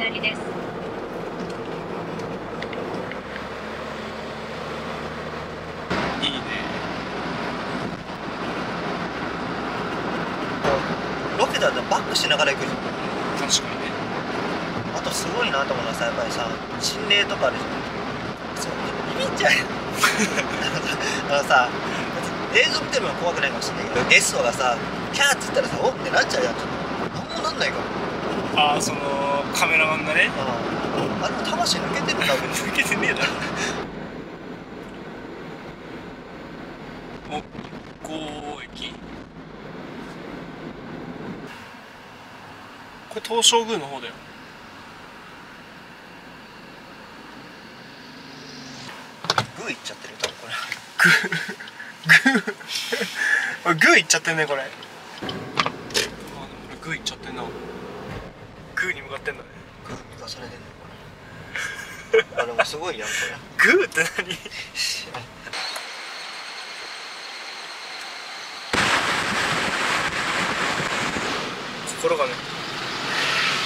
先しばらく道なりです。いいね。ロケだとバックしながら行くじゃん。確かにね。あとすごいなと思うのはさやっぱりさ心霊とかあるじゃん。そうビビっちゃうよ。あのさ映像見てるのは怖くないかもしれないけどゲストがさキャーっつったらさおってなっちゃうやん。ちょっと何もなんないからああそのカメラマンがね。ああでも魂抜けてるんだ俺抜けてねえだろ。お五駅。これ東照宮の方だよ。グーいっちゃってる多分これ。あグー。いっちゃってんねこれ。あでもこれグーいっちゃってんなグーに向かってんだねグー抜かされてんの。これあでもすごいやんこれ。グーって何？心がね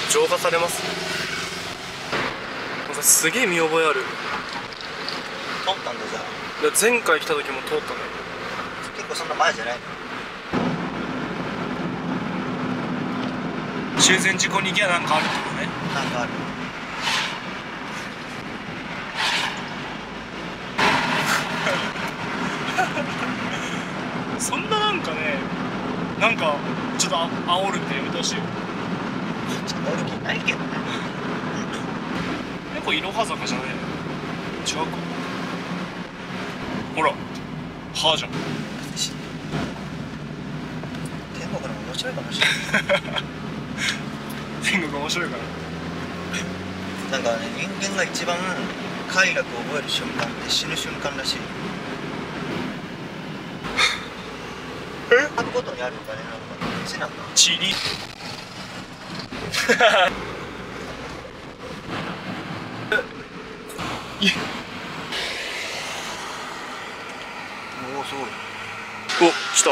浄化されます。なんかすげえ見覚えある。撮ったんだじゃあ。前回来た時も通ったね。結構そんな前じゃないの？修繕事故に行きゃなんかあるってことね。なんかある。そんななんかねなんかちょっとあ煽るってやめてほしいよ。ちょっと乗る気ないけどね。猫いろは坂じゃないの？違うか。ほら歯じゃん。天国の面白いかもしれない 面白いから。なんかね人間が一番快楽を覚える瞬間って死ぬ瞬間らしい。え？あることにあるんだねなんか死なんだ。チリ おおすごい。お来た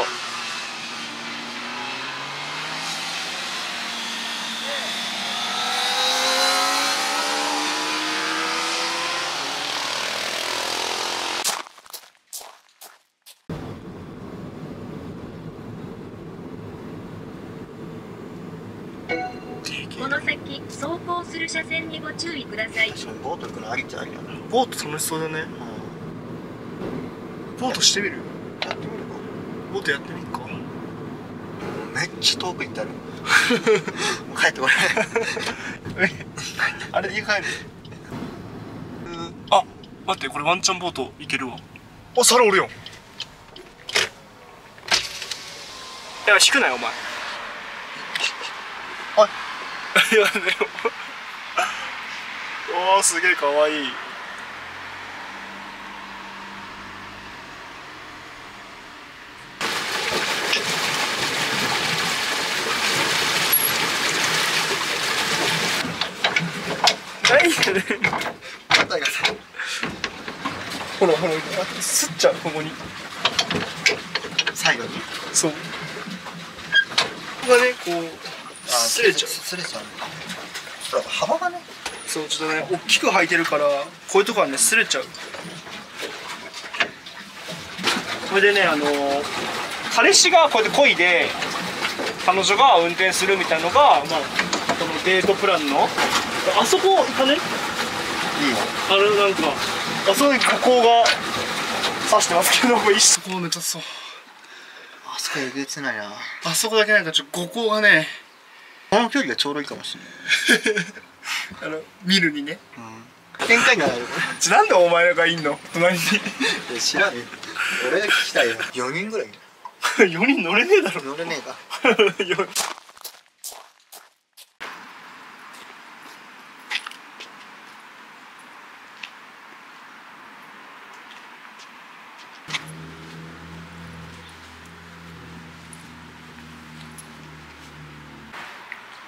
この先走行する車線にご注意ください。確かにボート行くのありっちゃありやな。ボート楽しそうだね。うボートしてみるんやってみるか。ボートやってみっか。めっちゃ遠く行ってある。もう帰ってこれあれ家帰る？あ待ってこれワンチャンボート行けるわ。あ皿おるよいや引くなよお前おいいやでも。おーすげえかわいい。何やねん。肩がさほらほらすっちゃうここに最後にそうここがねこう擦れちゃうすれちゃうちょっと幅がね。そうちょっとね大きく履いてるからこういうとこはね擦れちゃう。それでねあの彼氏がこうやって漕いで彼女が運転するみたいのがまあこのデートプランの。あそこ行かね？いいよ。あれなんかあそこにここが刺してますけども一そこめっちゃそう。あそこえげつないなあそこだけなんかちょっと五光がねこの距離がちょうどいいかもしれない。あの見るにね。うん。展開がある。なんでお前らがいんの？隣に。れ知らんよ。俺が聞きたいよ。4人ぐらい4 人乗れねえだろ。乗れねえか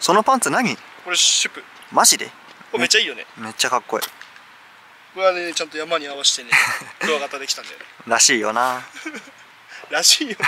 そのパンツ何？これシュプ。マジで？これめっちゃいいよね。めっちゃかっこいい。これはねちゃんと山に合わせてね クワガタできたんだよね。らしいよな。らしいよな